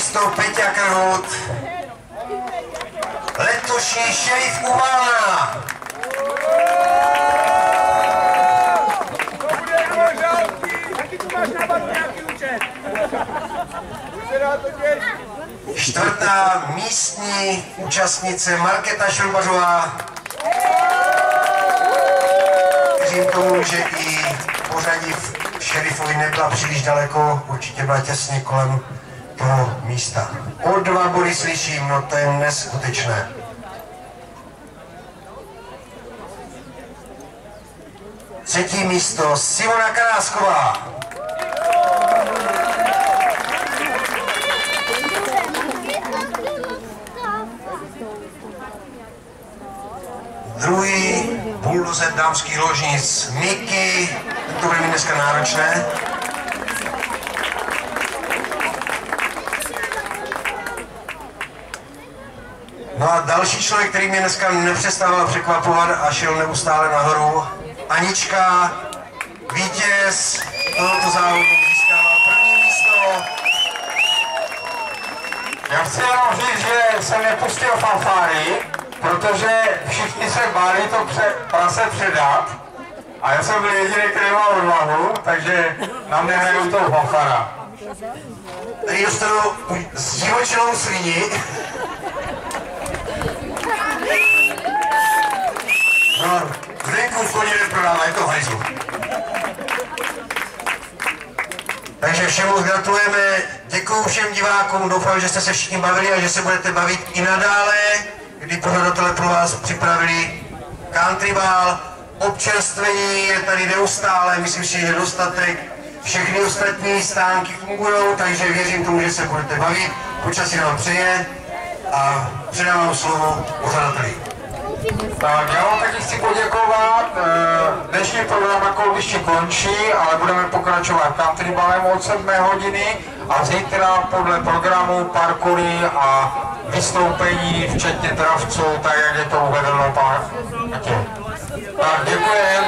to Peťa Krhut, letošní šerif Uvalna. Čtvrtá místní účastnice Markéta Šrubařová. Věřím tomu, že i pořadí v šerifovi nebyla příliš daleko, určitě byla těsně kolem toho místa. O dva body slyším, no to je neskutečné. Třetí místo Simona Karásková. Druhý buldozer dámských ložnic Miky, to bude mi dneska náročné. No a další člověk, který mě dneska nepřestával překvapovat a šel neustále nahoru, Anička, vítěz tohoto závodu, získává první místo. Já chci jenom říct, že jsem nepustil fanfáry, protože všichni se báli to pře, prase předat a já jsem byl jediný, který má odvahu, takže nám nehrajou toho fanfara. Tady dostanu zdivočenou sviní. No, zdenku v koni neprodává, je to hajzlu. Takže všem moc gratulujeme, děkuji všem divákům, doufám, že jste se všichni bavili a že se budete bavit i nadále, kdy pořadatelé pro vás připravili country ball, občerstvení je tady neustále, myslím si, že dostatek, všechny ostatní stánky fungují, takže věřím tomu, že se budete bavit, počasí nám přeje a předávám slovo pořadateli. Tak já vám taky chci poděkovat. Eh, Dnešní program na kolbišti končí, ale budeme pokračovat country ballem od 7 hodiny a zítra podle programu parkury a vystoupení, včetně dravců, tak jak je to uvedeno pár. Tak děkujem.